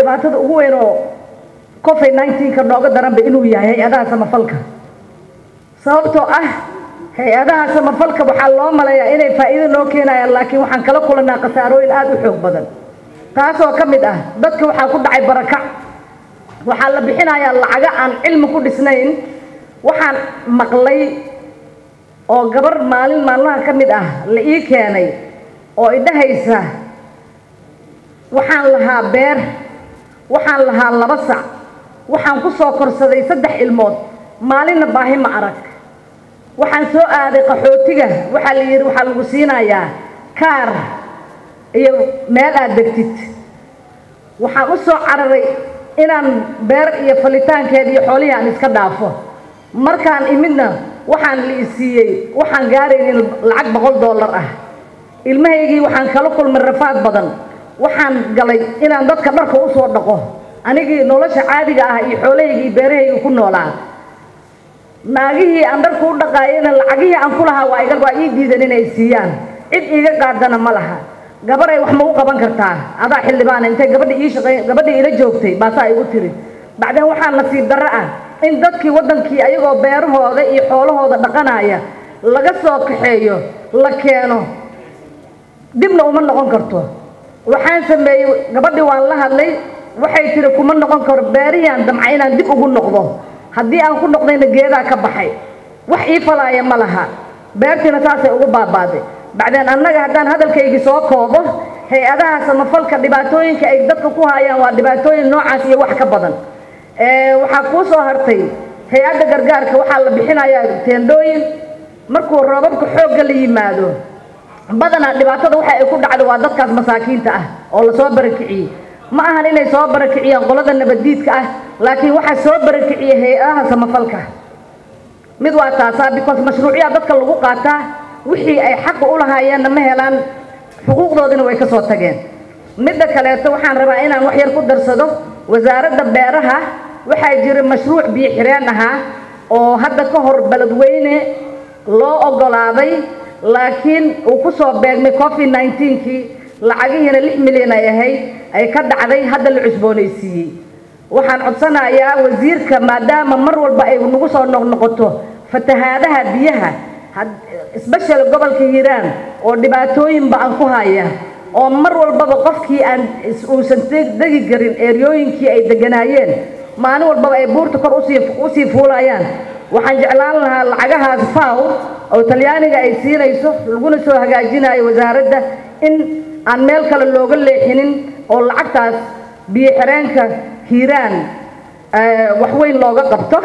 dhibaatada ugu weyn oo covid nineteenka nooga daranba inuu yahay hay'adaha samafalka. Sababtoo ah hay'adaha samafalka waxaa loo maleeyaa inay faa'iido noo keenayaan laakiin waxaan kala kulanaa khasaarooyin aada u xoog badan. Taasoo ka mid ah dadka waxaa ku dhacay barakac waxaa la bixinayaa lacaga aan cilmi ku dhisnayn. Waxaan maqlay oo gabar maalin maalmaha ka mid ah la ii keenay oo idhahaysa waxaan lahaa beer waxaan lahaa laba sac. Waxaan ku soo korsaday saddex ilmood. Maalinna baahi ma arag. Waxaan soo aaday qaxootiga. Waxaa la yidhi waxaa lagu siinayaa kaar iyo meel aad degtid. Waxaan u soo cararay inaan beer iyo falitaankeeda iyo xoolihii aan iska dhaafo. Markaan imidna waxaan la isiiyey waxaan gaaraynin lacag boqol dollar ah. Ilmahaygii waxaan kala kulmay rafaad badan waxaan galay inaan dadka dharka u soo dhaqo anigii nolosha caadiga ah iyo xoolahaygii iyo beerahayga ku noolaa. Naagihii aan dharka u dhaqaayena lacagihii aan ku lahaa waa iga ii diidan inay siiyaan. Cid iiga qaadana ma laha. Gabaray wax ma u qaban kartaa. Adaa xildhibaana intay gabadha ii shaqey gabadha ila joogtay baasaa igu tiri. Bacdeen waxaa nasiib darro ah in dadkii waddankii ayagoo beerahooda iyo xoolahooda dhaqanaya laga soo kaxeeyo la keeno. Dibna uma noqon karto waxaan sameeyey gabadhii waan la hadlay. Waxay tiri kuma noqon karo beerihiaan damca inaan dib ugu noqdo. Haddii aan ku noqdayna geedaa ka baxay. Wax ii falaaya ma laha. Beertiina saasay ugu baabaaday. Bacdeen annaga haddaan hadalkaygii soo koobo hay'adaha samafalka dhibaatooyinka ay dadka ku haayaan waa dhibaatooyin noocaas iyo wax ka badan. Waxaa kuu soo hartay hay'adda gargaarka waxaa la bixinayaa teendhooyin. Markuu roobabka xoogga la yimaado badanaa dhibaatada waxa ay ku dhacdo waa dadkaas masaakiinta ah oo la soo barakiciyey ma ahan inay soo barakiciyaan qolada nabaddiidka ah laakiin waxaa soo barakiciyay hay'adaha samafalka. Mid waa taasaa because mashruucyaa dadka lagu qaataa wixii ay xaqa u lahaayeenna ma helaan xuquuqdoodina way ka soo tageen. Midda kaleeto waxaan rabaa inaan wax yar ku darsado wasaaradda beeraha waxaa jira mashruuc biyo xireen ahaa oo hadda ka hor beledweyne loo oggolaaday laakiin uu ku soo beegmay covid nineteenkii lacagihiina lix milyan ay ahayd ay ka dhacday hadda la cusboonaysiiyey. Waxaan codsanayaa wasiirka maadaama mar walba ay nagu soo noqnoqoto fatahaadaha biyaha isbeshel gobolka hiiraan oo dhibaatooyinba aan ku haya oo mar walbaba qofkii aan uusan degi karin eryooyinkii ay deganaayeen maalin walbaba ay buurta kor u sii fuulayaan. Waxaan jeclaan lahaa lacagahaas faw oo talyaaniga ay siinayso laguna soo hagaajinayo wasaaradda in aan meel kale looga leexinin oo lacagtaas biyo xireenka hiiraan wax weyn looga qabto